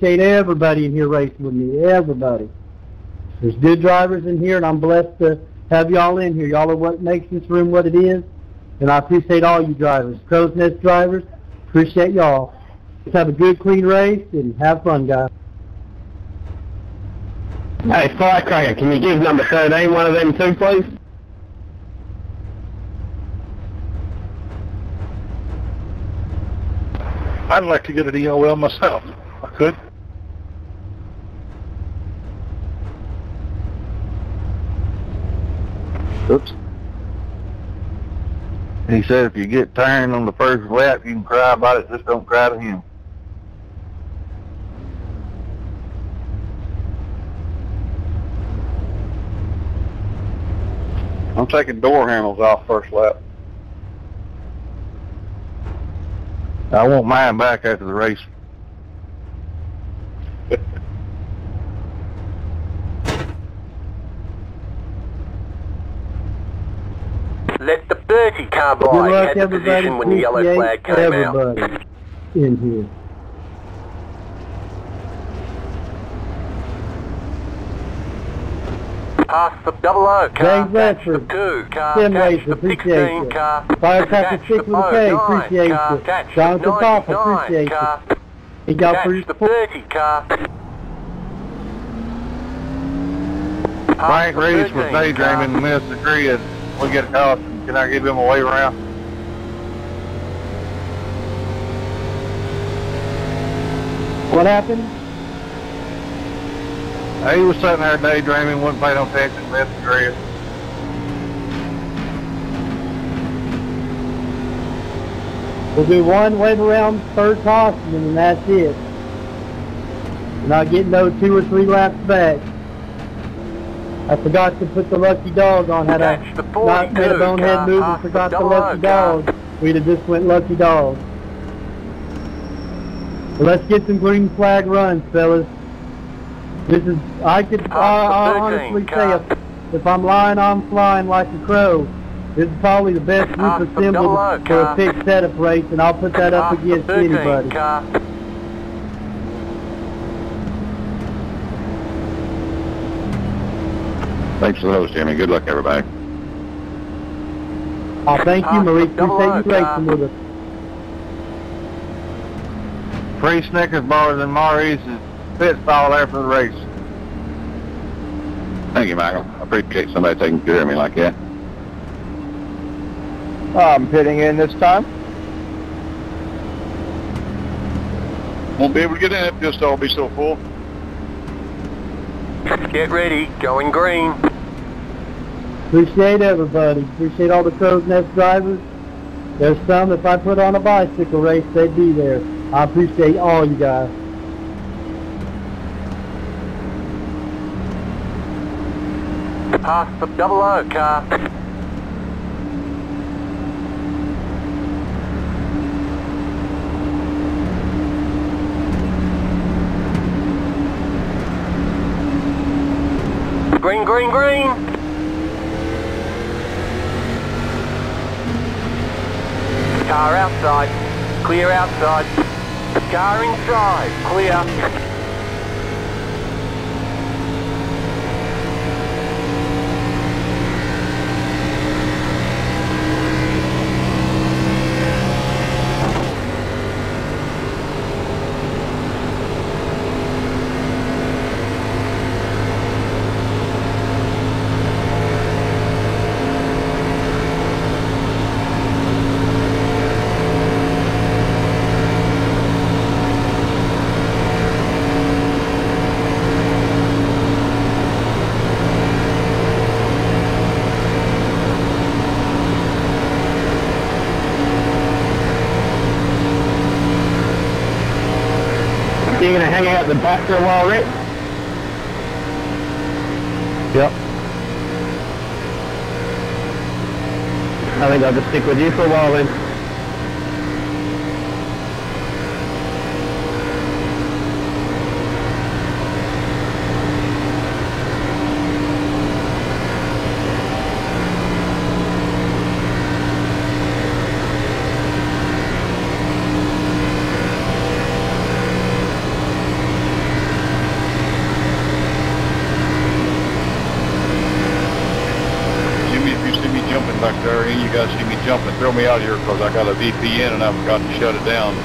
appreciate everybody in here racing with me, everybody. There's good drivers in here, and I'm blessed to have y'all in here. Y'all are what makes this room what it is, and I appreciate all you drivers. Crow's Nest drivers, appreciate y'all. Let's have a good, clean race, and have fun, guys. Hey, Firecracker, can you give number 13 one of them too, please? I'd like to get an EOL myself. I could. Oops. He said if you get turned on the first lap, you can cry about it, just don't cry to him. I'm taking door handles off first lap. I want mine back after the race. Let the 30 car Good by luck, at the position when the yellow flag came out. in here. Past the double O car, James catch the 2 car, Sim catch the appreciate 16 you. car, Firecracker catch Chick the with a K, 09 appreciate car, you. catch Jonathan the Papa, 99 appreciate you. car, He got catch the 30 car. Frank the Reese was daydreaming and missed the grid. We get a call. Can I give him a way around? What happened? He was sitting there daydreaming, wasn't paying no attention, missed the grid. We'll do one wave around third caution and that's it. Not getting no two or three laps back. I forgot to put the lucky dog on. Had I Catch the not made a bonehead move and forgot the the lucky dog, we'd have just went lucky dog. But let's get some green flag runs, fellas. This is, I could I, I the 13 honestly say, if, if I'm lying, I'm flying like a crow. This is probably the best group the double O assembled for a pick setup race, and I'll put that up against 13 anybody. Thanks for those, Jimmy. Good luck, everybody. Oh, thank you, Past uh, the Marie. double Appreciate O you car. racing with us. Free Snickers bars and Maurice and pit stall there for the race. Thank you, Michael. I appreciate somebody taking care of me like that. I'm pitting in this time. Won't be able to get in it, just all be so full. Get ready, going green. Appreciate everybody. Appreciate all the Crow's Nest drivers. There's some, if I put on a bicycle race, they'd be there. I appreciate all you guys. Past the double O car. Green, green, green. Car outside. Clear outside. Car inside. Clear. You gonna hang out the back for a while, Rick? Yep. I think I'll just stick with you for a while then. Throw me out of here because I got a VPN and I forgot to shut it down.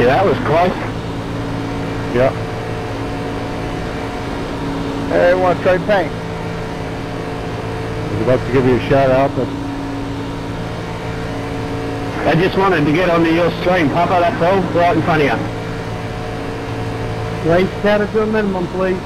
Yeah, that was close. Yeah. Hey, want to paint? I was about to give you a shout out, but I just wanted to get onto your stream, Papa, that's Right in front of you. Race chatter to a minimum, please.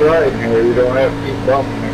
Right here. You don't have to keep bumping me.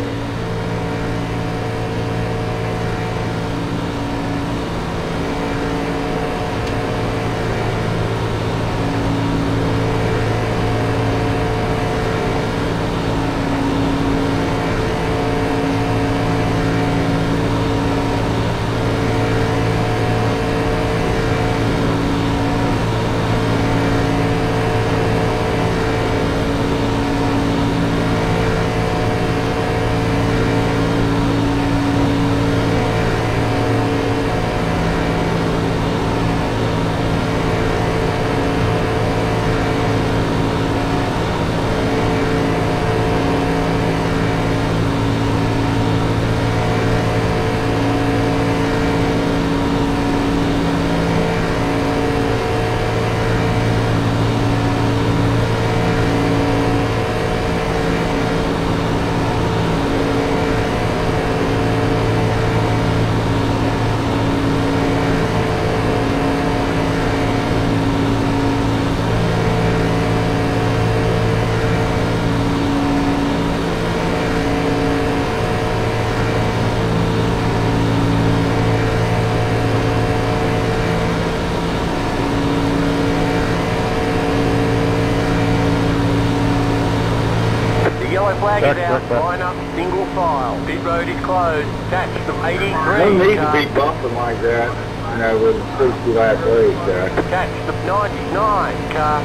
The yellow flag Back, is out. back, back. Line up, single file. Pit road is closed. Catch the 83 No need to car. be bumping like that, you know, with a 60 lap race, Jack. Catch the 99 car.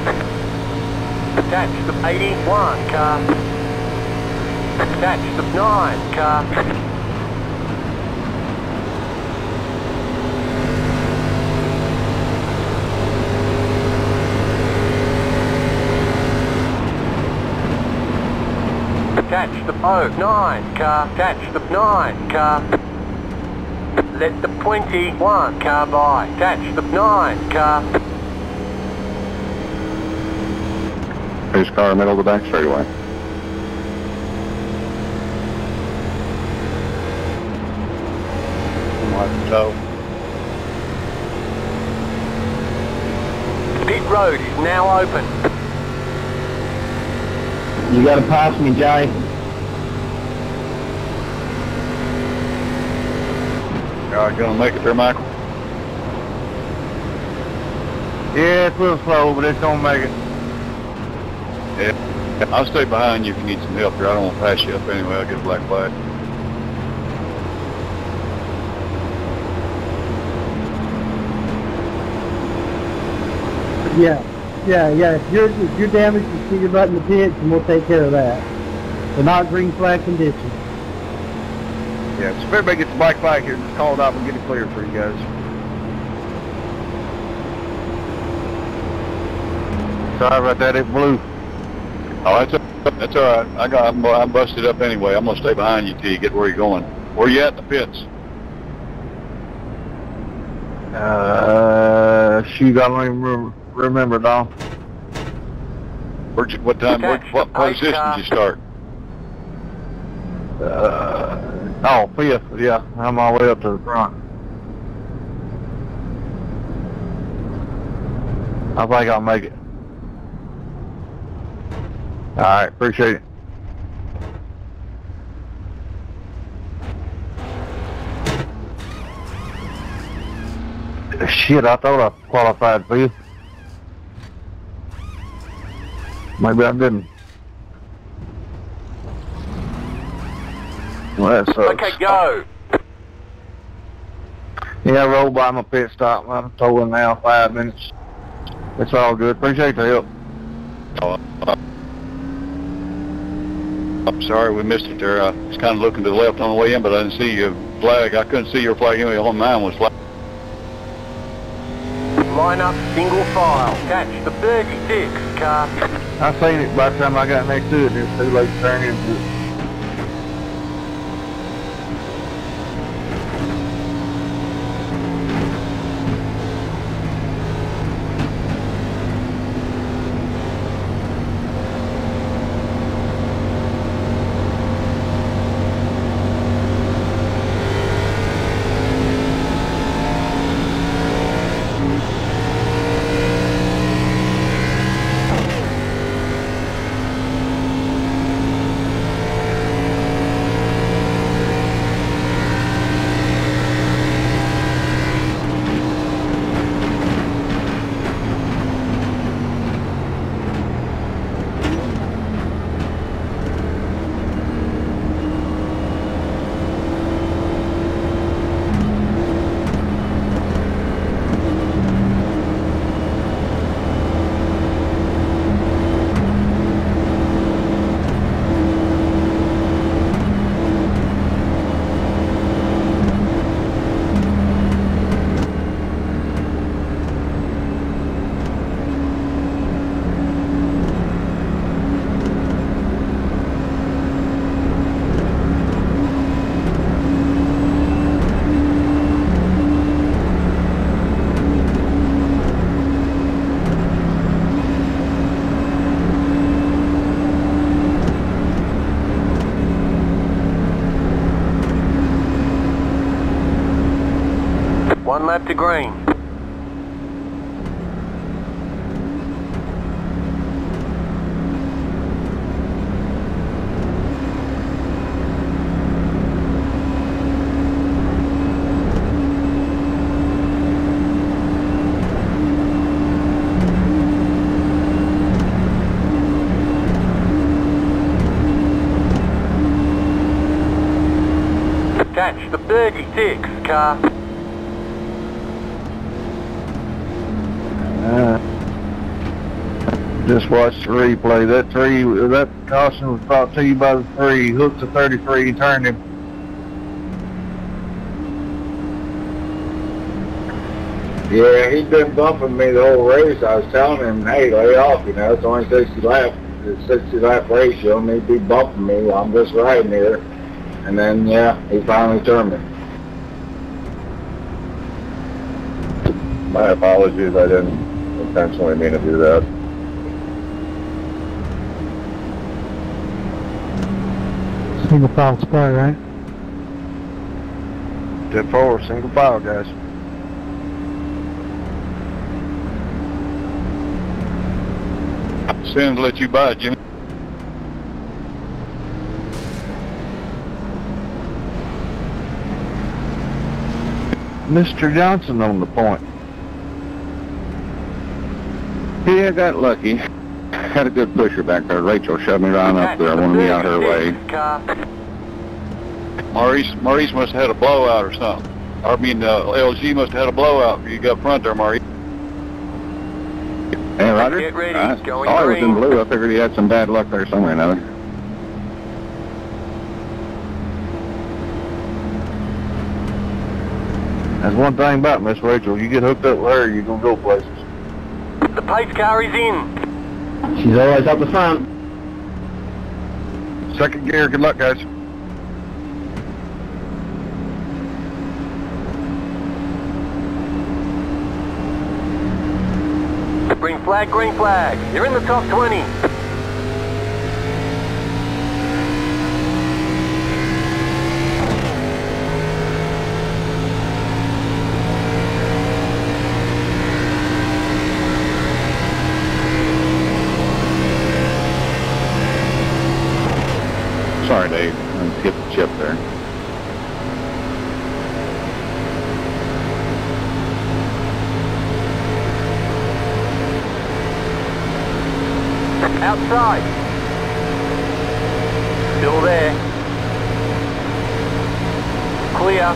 Catch the 81 car. Catch the 9. Catch the boat 09 car. Catch the 9 car. Let the 21 car by. Catch the 9 car. His car middle of the back straightaway. So, Pit road is now open. You gotta pass me, Jay. All right, gonna make it there, Michael? Yeah, it's a little slow, but it's gonna make it. Yeah. I'll stay behind you if you need some help here. I don't want to pass you up anyway. I'll get a black flag. Yeah, yeah, yeah. If you're, if you're damaged, you see your butt in the pits, and we'll take care of that. But not green flag condition. Yeah, so if everybody gets a black flag here, just call it off and get it cleared for you guys. Sorry about that, it blew. Oh, that's that's all right. I got I'm, I'm busted up anyway. I'm gonna stay behind you till you get where you're going. Where you at in the pits? Uh, shoot, I don't even remember, remember Don. Where'd you, what time? What, what position did you start? Uh, oh, fifth, yeah, I'm all the way up to the front. I think I'll make it. Alright, appreciate it. Shit, I thought I qualified for you. Maybe I didn't. Well, that sucks. Okay, go. Yeah, I rolled by my pit stop. I'm towing now, five minutes. It's all good. Appreciate the help. Oh, uh, I'm sorry we missed it there. I was kind of looking to the left on the way in, but I didn't see your flag. I couldn't see your flag anyway. All mine was flag. Line up single file. Catch the 36 car. I seen it by the time I got next to it. It was too late to turn into it. One lap to green. Catch the 36 car. Uh, just watch the replay. That three, that caution was brought to you by the three. Hooked the 33, turned him. Yeah, he's been bumping me the whole race. I was telling him, hey, lay off, you know, it's only 60 lap, it's 60 lap ratio, and he'd be bumping me while I'm just riding here. And then, yeah, he finally turned me. My apologies. I didn't intentionally mean to do that. Single file spy, right? 10 forward, single file, guys. Soon to let you by, Jimmy. Mr. Johnson on the point. He yeah, got lucky. Had a good pusher back there. Rachel shoved me right up there. I wanted to be out her way. Maurice, Maurice must have had a blowout or something. I mean, uh, LG must have had a blowout for you got front there, Maurice. Hey, Roger. Get ready. I Going saw he was in blue. I figured he had some bad luck there somewhere or another. That's one thing about Miss Rachel. You get hooked up with her, you're gonna go places. The pace car is in. She's always up the front. Second gear. Good luck, guys. Green flag, green flag. You're in the top 20. Sorry, Dave. I skipped the chip there. Outside. Still there. Clear.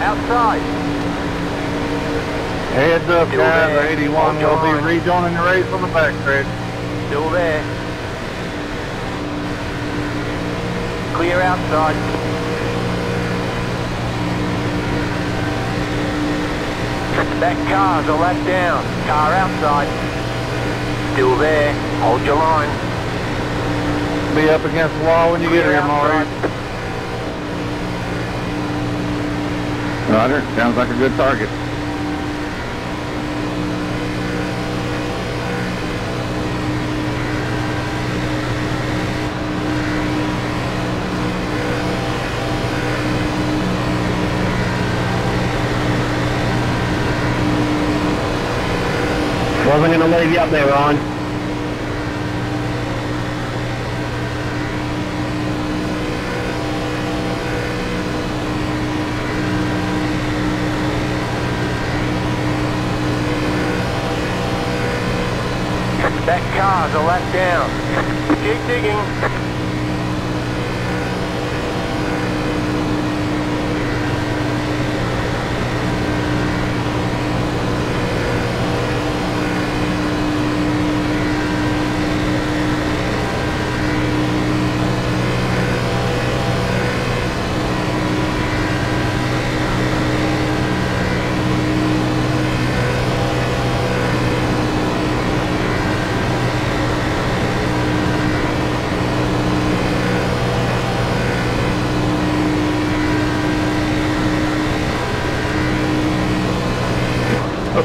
Outside. Heads up, Still guys. there. 81 will be rejoining the race on the backstretch. Still there. Clear outside. That car's a lap down. Car outside. Still there. Hold your line. Be up against the wall when you get here, Maurice. outside. Roger. Sounds like a good target. Wasn't you up there, Ron. That car's a lap down. Keep digging.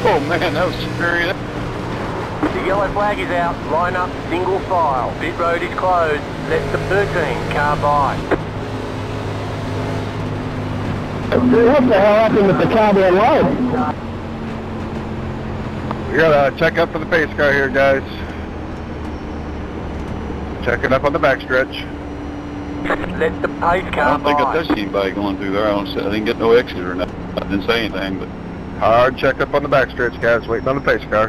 Oh man, that was scary. The yellow flag is out. Line up single file. Pit road is closed. Let the 13 car by. What the hell happened with the cowboy load? We got a check up for the pace car here, guys. Checking up on the backstretch. Let the pace car I don't think I by. touched anybody going through there. I, don't, see- I didn't get no exit or nothing. I didn't say anything, but hard check up on the backstretch, guys. Waiting on the pace car.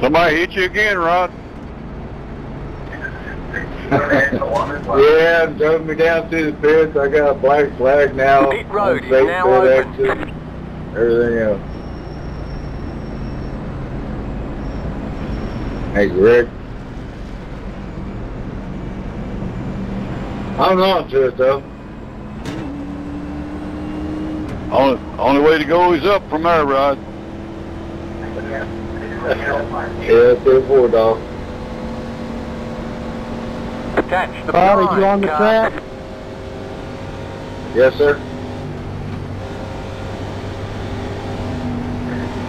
Somebody hit you again, Rod. yeah, drove me down through the pits. I got a black flag now. Pit road is now open. exit, Everything else. Hey, Greg. I'm on to it though. Only, only way to go is up from there, Rod. Yeah, to the four dog. Attach the Rod, are you on the track? Yes, sir.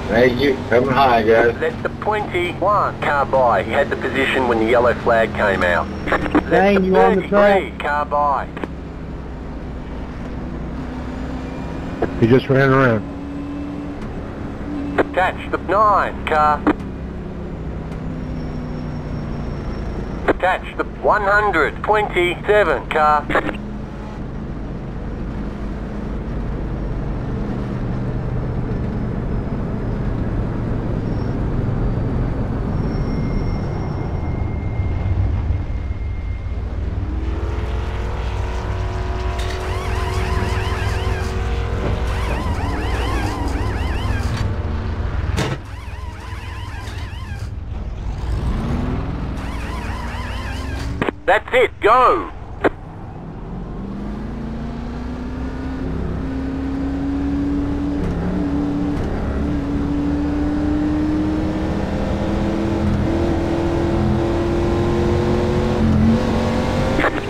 Thank you. Coming high, guys. Let the 21 car by. He had the position when the yellow flag came out. Let Dang, the you on the 33 track? car by. He just ran around. Attach the 9 car. Attach the 127 car. Go!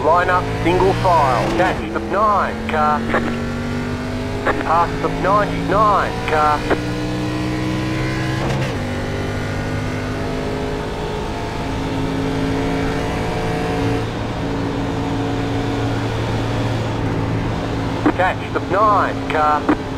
Line up single file. Catch the 9 car. Pass the 99 car. Catch the 9 car.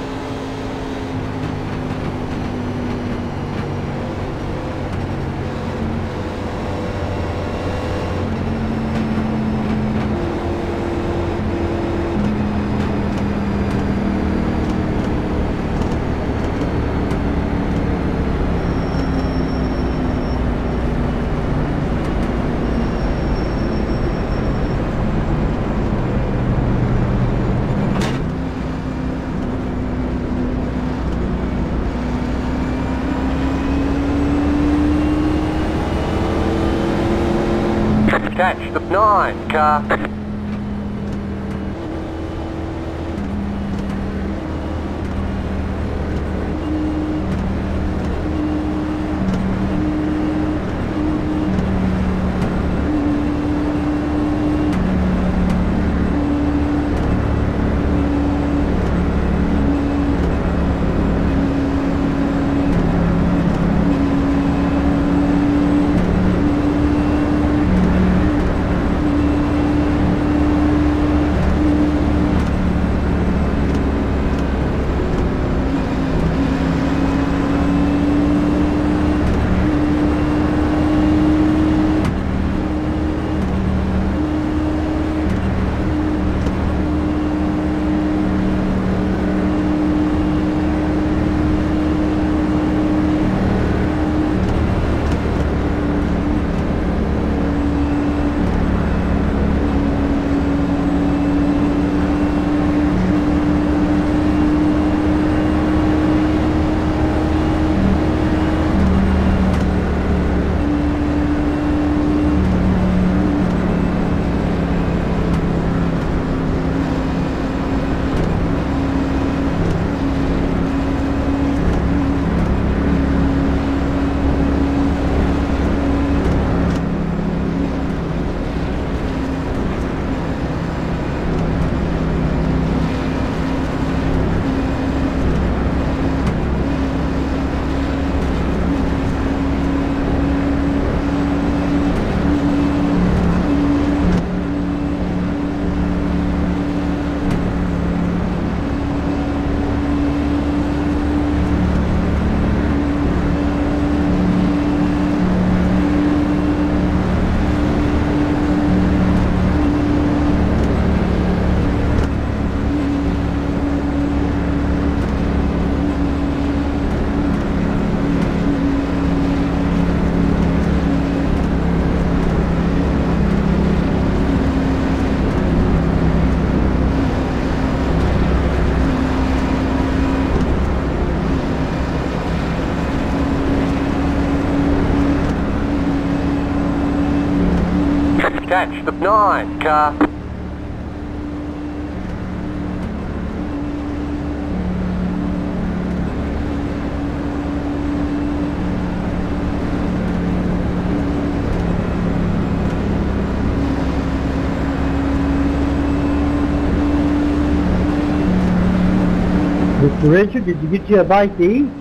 9 car. Catch the 9 car. Richard, did you get you a bite to eat?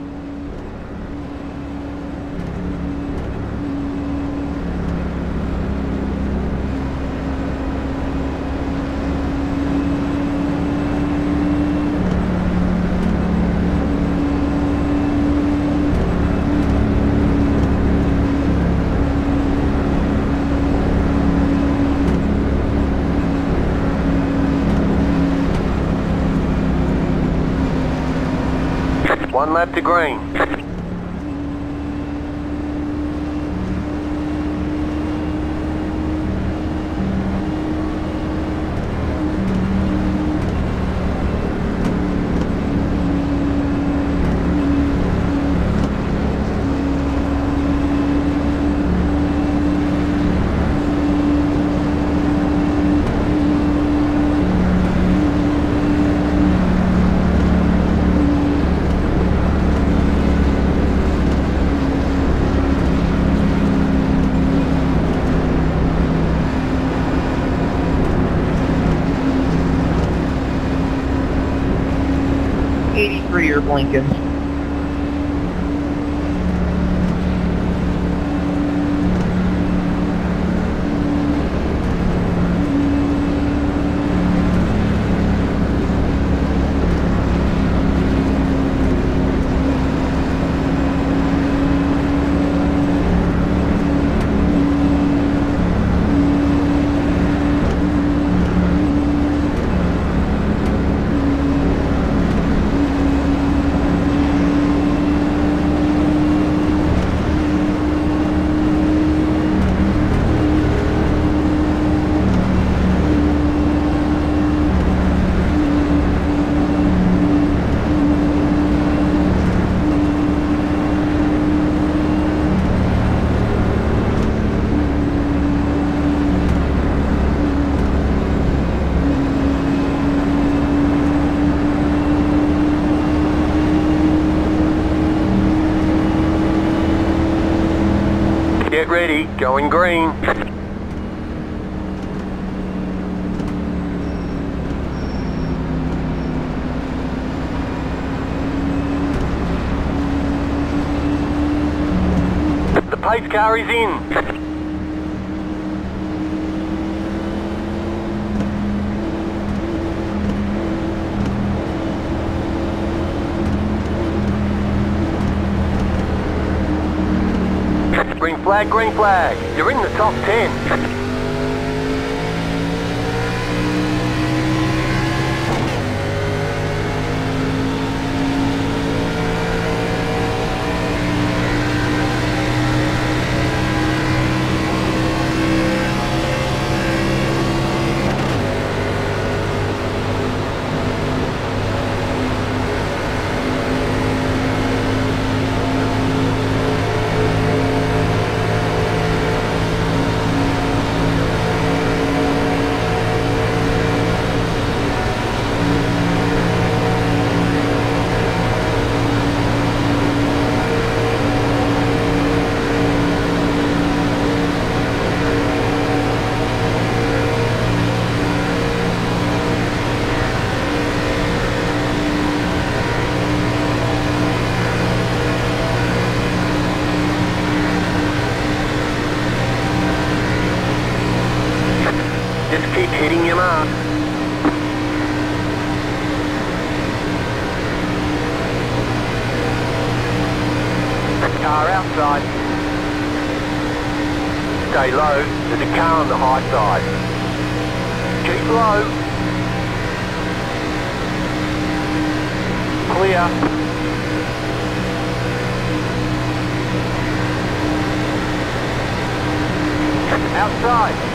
One lap to green. Eighty-three are blinking. Get ready, going green. The pace car is in. Green flag, green flag. You're in the top 10. Just keep hitting your mark. Car outside. Stay low. There's a car on the high side. Keep low. Clear. Outside.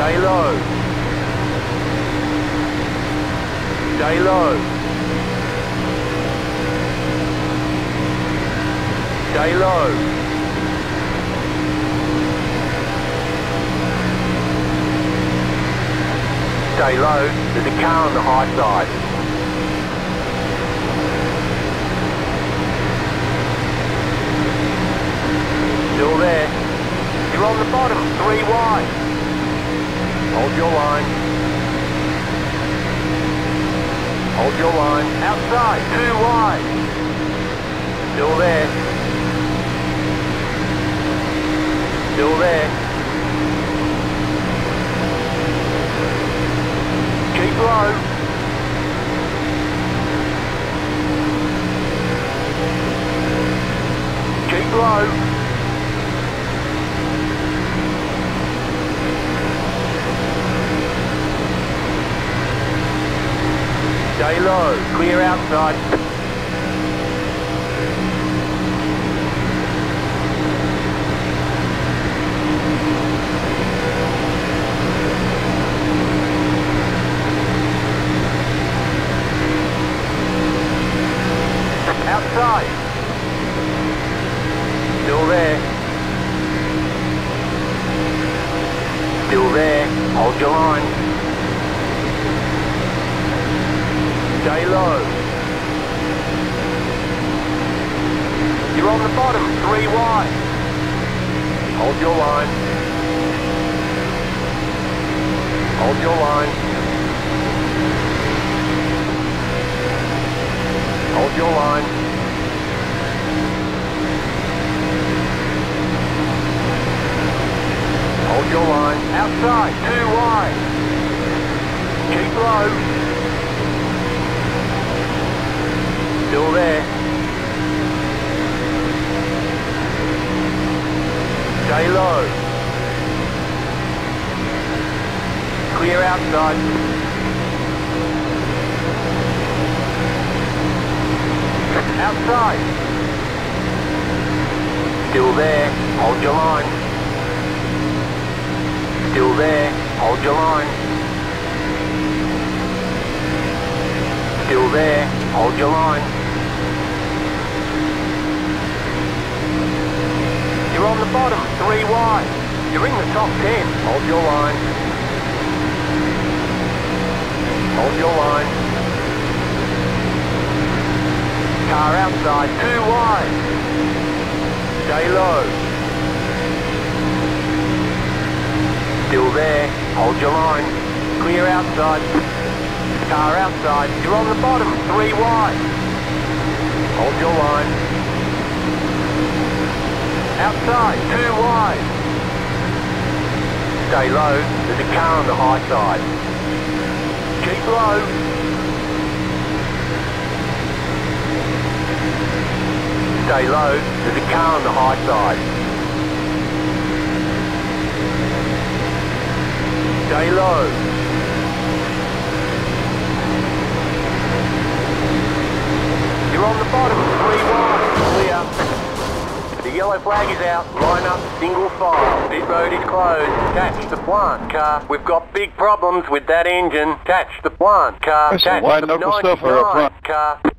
Stay low. Stay low. Stay low. Stay low. There's a car on the high side. Still there. You're on the bottom. Three wide. Hold your line. Hold your line. Outside. Two wide. Still there. Still there. Low. Keep low. Stay low. Clear outside. Still there. Still there. Hold your line. Stay low. You're on the bottom, three wide. Hold your line. Hold your line. Hold your line. Hold your line. Outside, two wide. Keep low. Still there. Stay low. Clear outside. Outside. Still there. Hold your line. Still there. Hold your line. Still there. Hold your line. You're on the bottom, three wide. You're in the top ten. Hold your line. Hold your line. Car outside, two wide. Stay low. Still there. Hold your line. Clear outside. Car outside. You're on the bottom, three wide. Hold your line. Outside, too wide. Stay low. There's a car on the high side. Keep low. Stay low. There's a car on the high side. Stay low. You're on the bottom, three wide, clear. The yellow flag is out, line up, single file. Pit road is closed. Catch the plant car. We've got big problems with that engine. Catch the plant car. Catch the knuckle stuff up 99 front. car.